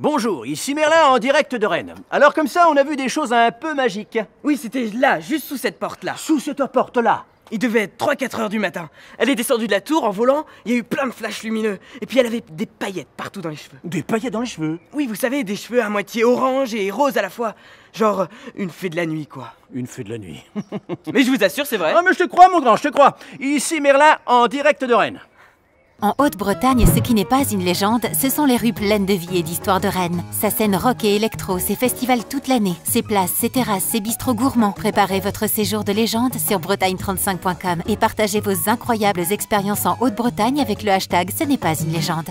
Bonjour, ici Merlin en direct de Rennes. Alors comme ça, on a vu des choses un peu magiques. Oui, c'était là, juste sous cette porte-là. Sous cette porte-là. Il devait être 3-4 heures du matin. Elle est descendue de la tour en volant, il y a eu plein de flashs lumineux. Et puis elle avait des paillettes partout dans les cheveux. Des paillettes dans les cheveux. Oui, vous savez, des cheveux à moitié orange et rose à la fois. Genre une fée de la nuit, quoi. Une fée de la nuit. mais je vous assure, c'est vrai. Ah mais je te crois mon grand, je te crois. Ici Merlin en direct de Rennes. En Haute-Bretagne, ce qui n'est pas une légende, ce sont les rues pleines de vie et d'histoire de Rennes. Sa scène rock et électro, ses festivals toute l'année, ses places, ses terrasses, ses bistrots gourmands. Préparez votre séjour de légende sur bretagne35.com et partagez vos incroyables expériences en Haute-Bretagne avec le hashtag Ce n'est pas une légende.